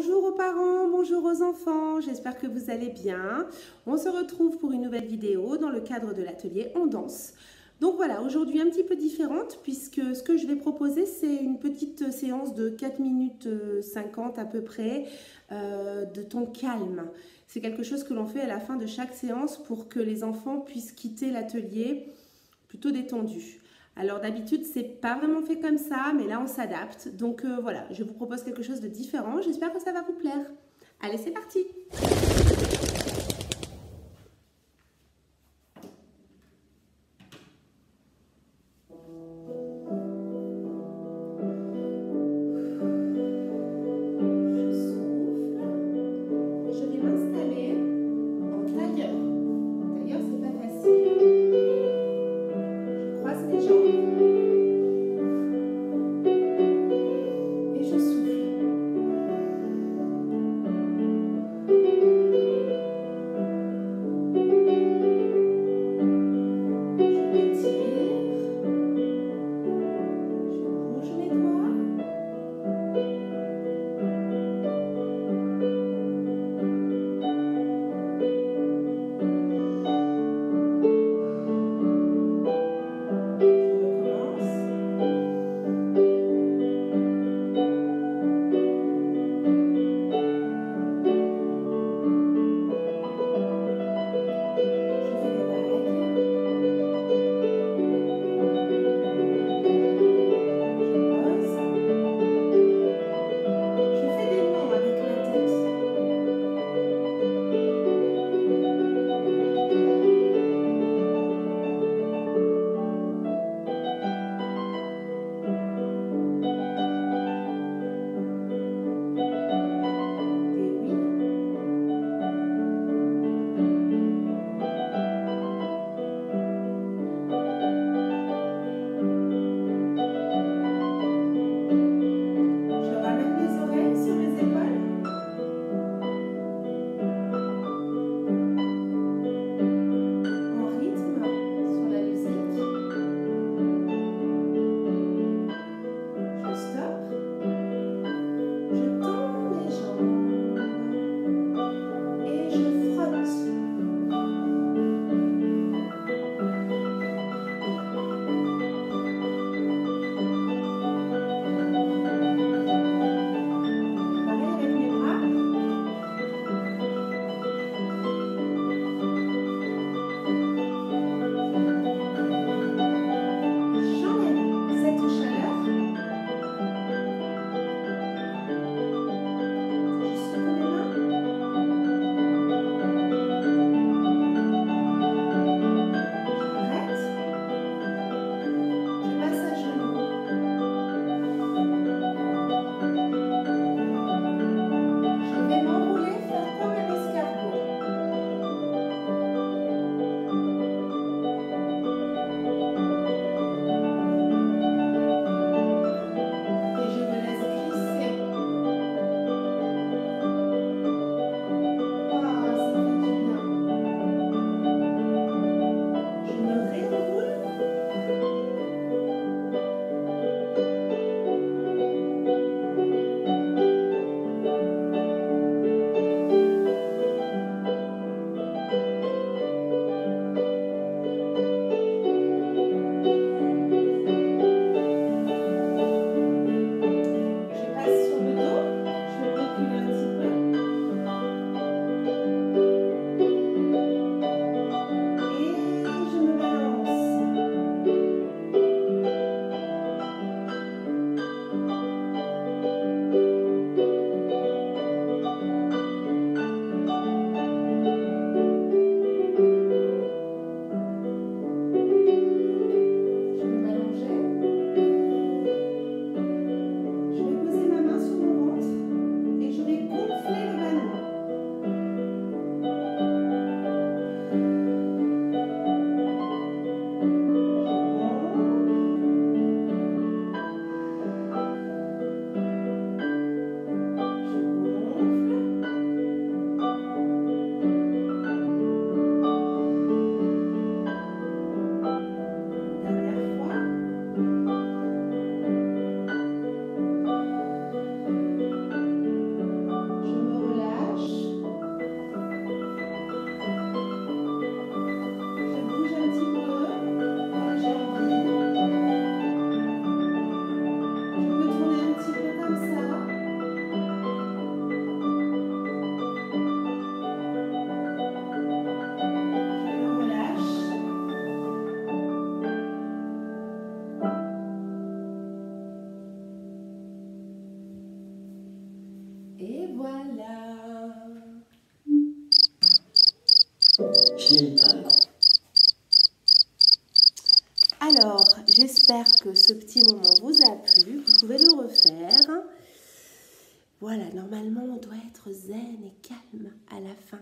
Bonjour aux parents, bonjour aux enfants, j'espère que vous allez bien. On se retrouve pour une nouvelle vidéo dans le cadre de l'atelier On danse. Donc voilà, aujourd'hui un petit peu différente puisque ce que je vais proposer c'est une petite séance de 4 minutes 50 à peu près euh, de ton calme. C'est quelque chose que l'on fait à la fin de chaque séance pour que les enfants puissent quitter l'atelier plutôt détendus. Alors d'habitude, c'est pas vraiment fait comme ça, mais là on s'adapte. Donc euh, voilà, je vous propose quelque chose de différent. J'espère que ça va vous plaire. Allez, c'est parti Alors, j'espère que ce petit moment vous a plu. Vous pouvez le refaire. Voilà, normalement, on doit être zen et calme à la fin.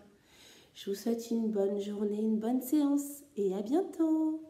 Je vous souhaite une bonne journée, une bonne séance et à bientôt